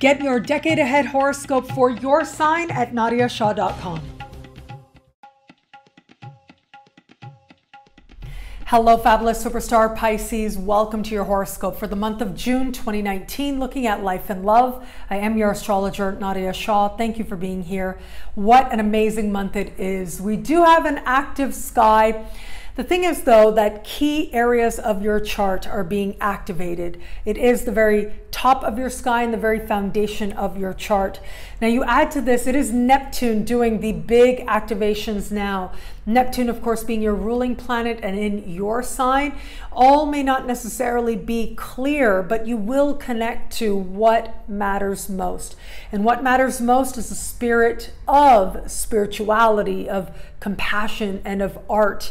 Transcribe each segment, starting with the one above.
Get your decade ahead horoscope for your sign at nadiyashah.com. Hello, fabulous superstar Pisces. Welcome to your horoscope for the month of June 2019, looking at life and love. I am your astrologer, Nadiya Shah. Thank you for being here. What an amazing month it is. We do have an active sky. The thing is, though, that key areas of your chart are being activated. It is the very top of your sky and the very foundation of your chart. Now, you add to this, it is Neptune doing the big activations now. Neptune, of course, being your ruling planet and in your sign. All may not necessarily be clear, but you will connect to what matters most. And what matters most is the spirit of spirituality, of compassion, and of art.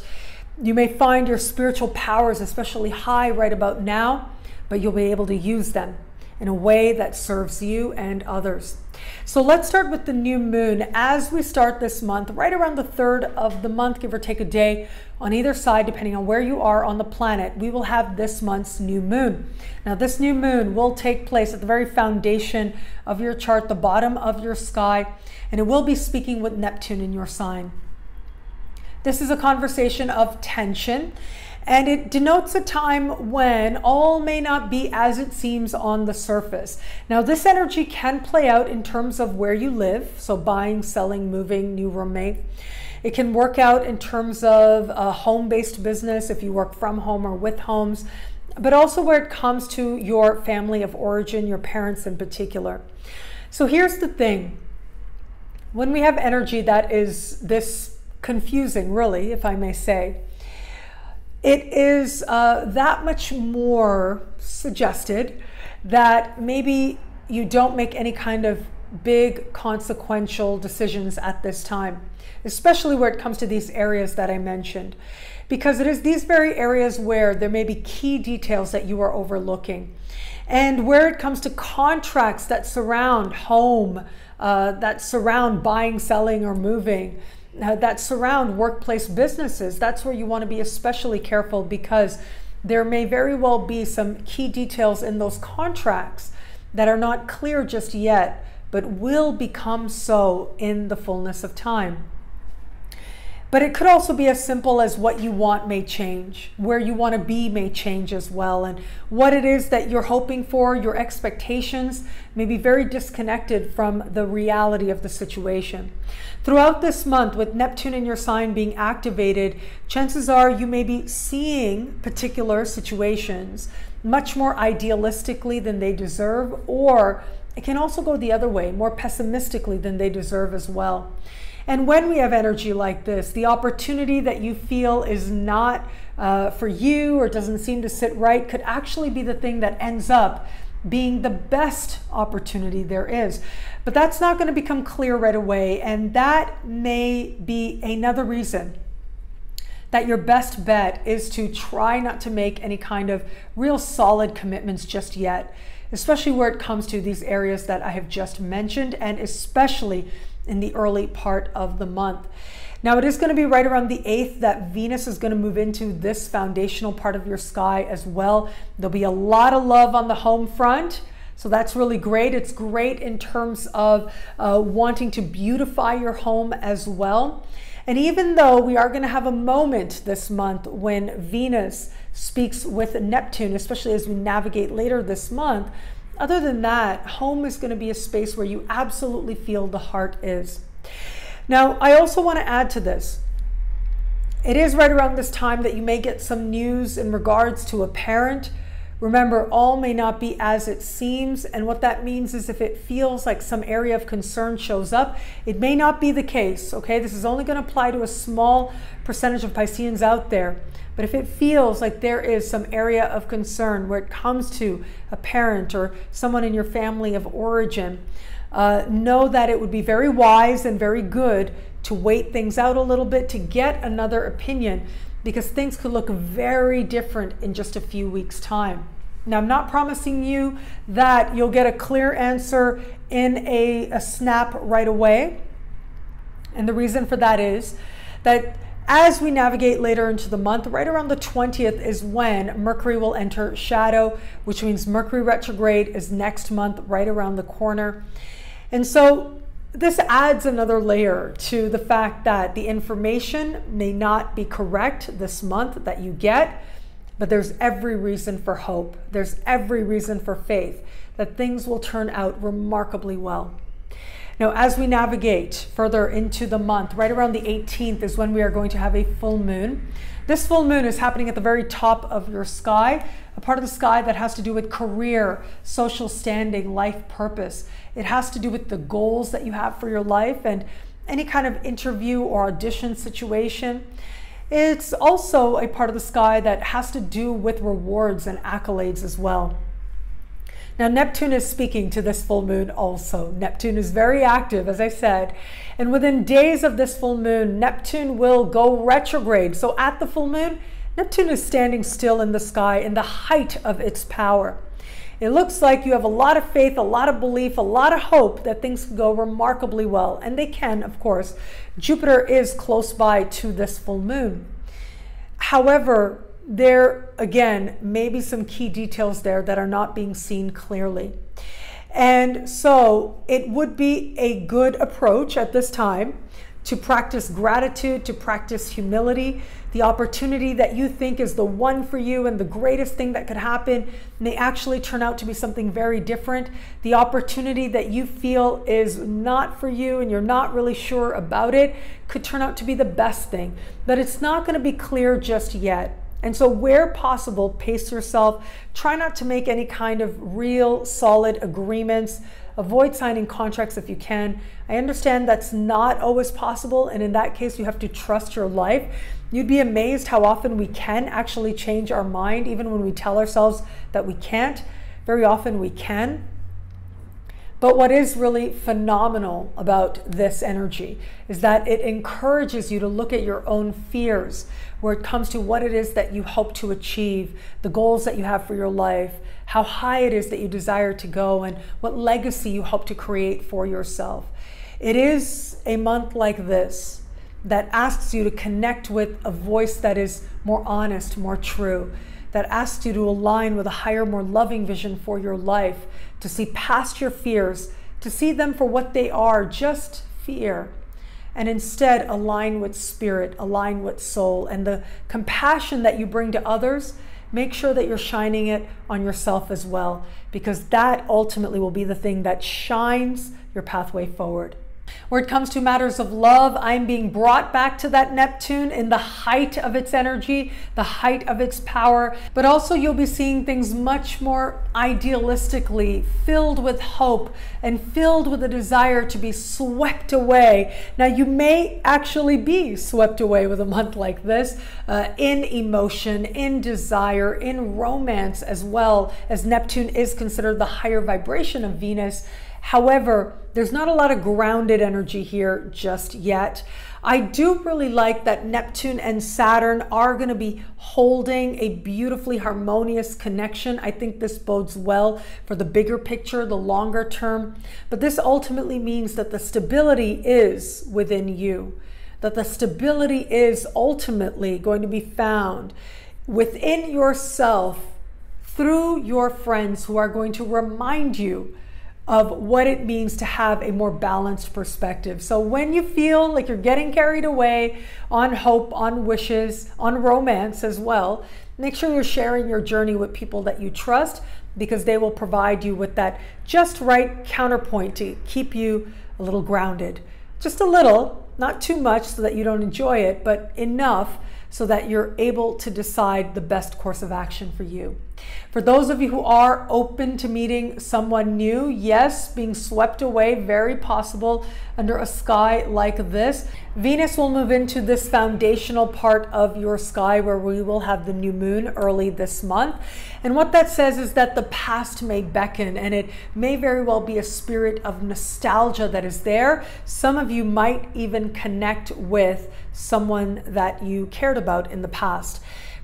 You may find your spiritual powers especially high right about now, but you'll be able to use them in a way that serves you and others. So let's start with the new moon. As we start this month, right around the third of the month, give or take a day on either side, depending on where you are on the planet, we will have this month's new moon. Now, this new moon will take place at the very foundation of your chart, the bottom of your sky, and it will be speaking with Neptune in your sign. This is a conversation of tension and it denotes a time when all may not be as it seems on the surface. Now, this energy can play out in terms of where you live, so buying, selling, moving, new roommate. It can work out in terms of a home based business if you work from home or with homes, but also where it comes to your family of origin, your parents in particular. So, here's the thing when we have energy that is this confusing, really, if I may say. It is uh, that much more suggested that maybe you don't make any kind of big consequential decisions at this time, especially where it comes to these areas that I mentioned. Because it is these very areas where there may be key details that you are overlooking. And where it comes to contracts that surround home, uh, that surround buying, selling, or moving, that surround workplace businesses, that's where you want to be especially careful because there may very well be some key details in those contracts that are not clear just yet, but will become so in the fullness of time. But it could also be as simple as what you want may change, where you want to be may change as well, and what it is that you're hoping for, your expectations may be very disconnected from the reality of the situation. Throughout this month, with Neptune in your sign being activated, chances are you may be seeing particular situations much more idealistically than they deserve, or it can also go the other way, more pessimistically than they deserve as well. And when we have energy like this, the opportunity that you feel is not uh, for you or doesn't seem to sit right could actually be the thing that ends up being the best opportunity there is. But that's not going to become clear right away. And that may be another reason that your best bet is to try not to make any kind of real solid commitments just yet, especially where it comes to these areas that I have just mentioned, and especially in the early part of the month. Now, it is going to be right around the 8th that Venus is going to move into this foundational part of your sky as well. There'll be a lot of love on the home front. So that's really great. It's great in terms of uh, wanting to beautify your home as well. And even though we are going to have a moment this month when Venus speaks with Neptune, especially as we navigate later this month, other than that, home is going to be a space where you absolutely feel the heart is. Now, I also want to add to this. It is right around this time that you may get some news in regards to a parent. Remember, all may not be as it seems. And what that means is if it feels like some area of concern shows up, it may not be the case. Okay, this is only going to apply to a small percentage of Pisceans out there. But if it feels like there is some area of concern where it comes to a parent or someone in your family of origin, uh, know that it would be very wise and very good to wait things out a little bit to get another opinion because things could look very different in just a few weeks' time. Now, I'm not promising you that you'll get a clear answer in a, a snap right away. And the reason for that is that as we navigate later into the month, right around the 20th is when Mercury will enter shadow, which means Mercury retrograde is next month, right around the corner. And so this adds another layer to the fact that the information may not be correct this month that you get, but there's every reason for hope. There's every reason for faith that things will turn out remarkably well. Now, as we navigate further into the month, right around the 18th is when we are going to have a full moon. This full moon is happening at the very top of your sky, a part of the sky that has to do with career, social standing, life purpose. It has to do with the goals that you have for your life and any kind of interview or audition situation. It's also a part of the sky that has to do with rewards and accolades as well. Now, Neptune is speaking to this full moon also. Neptune is very active, as I said. And within days of this full moon, Neptune will go retrograde. So at the full moon, Neptune is standing still in the sky in the height of its power. It looks like you have a lot of faith, a lot of belief, a lot of hope that things can go remarkably well. And they can, of course. Jupiter is close by to this full moon. However, there again may be some key details there that are not being seen clearly. And so it would be a good approach at this time to practice gratitude, to practice humility. The opportunity that you think is the one for you and the greatest thing that could happen may actually turn out to be something very different. The opportunity that you feel is not for you and you're not really sure about it could turn out to be the best thing. But it's not going to be clear just yet. And so, where possible, pace yourself. Try not to make any kind of real solid agreements. Avoid signing contracts if you can. I understand that's not always possible, and in that case, you have to trust your life. You'd be amazed how often we can actually change our mind, even when we tell ourselves that we can't. Very often we can. But what is really phenomenal about this energy is that it encourages you to look at your own fears where it comes to what it is that you hope to achieve, the goals that you have for your life, how high it is that you desire to go, and what legacy you hope to create for yourself. It is a month like this that asks you to connect with a voice that is more honest, more true, that asks you to align with a higher, more loving vision for your life, to see past your fears, to see them for what they are just fear, and instead align with spirit, align with soul, and the compassion that you bring to others. Make sure that you're shining it on yourself as well, because that ultimately will be the thing that shines your pathway forward. Where it comes to matters of love, I'm being brought back to that Neptune in the height of its energy, the height of its power, but also you'll be seeing things much more idealistically, filled with hope and filled with a desire to be swept away. Now, you may actually be swept away with a month like this uh, in emotion, in desire, in romance, as well as Neptune is considered the higher vibration of Venus. However, there's not a lot of grounded energy here just yet. I do really like that Neptune and Saturn are going to be holding a beautifully harmonious connection. I think this bodes well for the bigger picture, the longer term. But this ultimately means that the stability is within you, that the stability is ultimately going to be found within yourself through your friends who are going to remind you of what it means to have a more balanced perspective. So when you feel like you're getting carried away on hope, on wishes, on romance as well, make sure you're sharing your journey with people that you trust because they will provide you with that just right counterpoint to keep you a little grounded. Just a little, not too much so that you don't enjoy it, but enough so that you're able to decide the best course of action for you. For those of you who are open to meeting someone new, yes, being swept away, very possible under a sky like this. Venus will move into this foundational part of your sky where we will have the new moon early this month. And what that says is that the past may beckon and it may very well be a spirit of nostalgia that is there. Some of you might even connect with someone that you cared about in the past.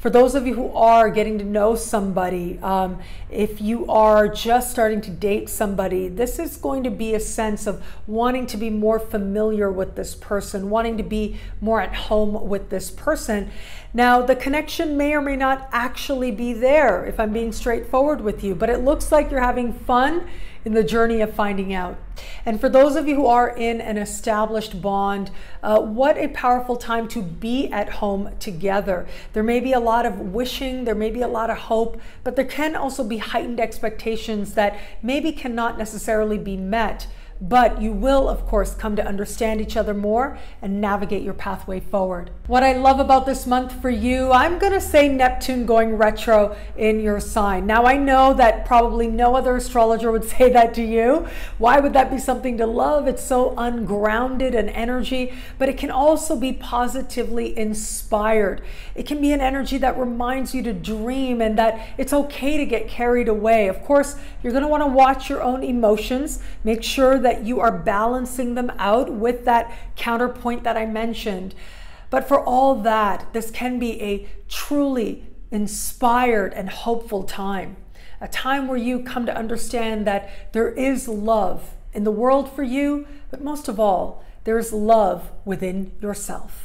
For those of you who are getting to know somebody, um, if you are just starting to date somebody, this is going to be a sense of wanting to be more familiar with this person, wanting to be more at home with this person. Now, the connection may or may not actually be there if I'm being straightforward with you, but it looks like you're having fun in the journey of finding out. And for those of you who are in an established bond, uh, what a powerful time to be at home together. There may be a lot of wishing, there may be a lot of hope, but there can also be heightened expectations that maybe cannot necessarily be met. But you will, of course, come to understand each other more and navigate your pathway forward. What I love about this month for you, I'm going to say Neptune going retro in your sign. Now, I know that probably no other astrologer would say that to you. Why would that be something to love? It's so ungrounded in energy, but it can also be positively inspired. It can be an energy that reminds you to dream and that it's okay to get carried away. Of course, you're going to want to watch your own emotions. Make sure that you are balancing them out with that counterpoint that I mentioned. But for all that, this can be a truly inspired and hopeful time. A time where you come to understand that there is love in the world for you, but most of all, there is love within yourself.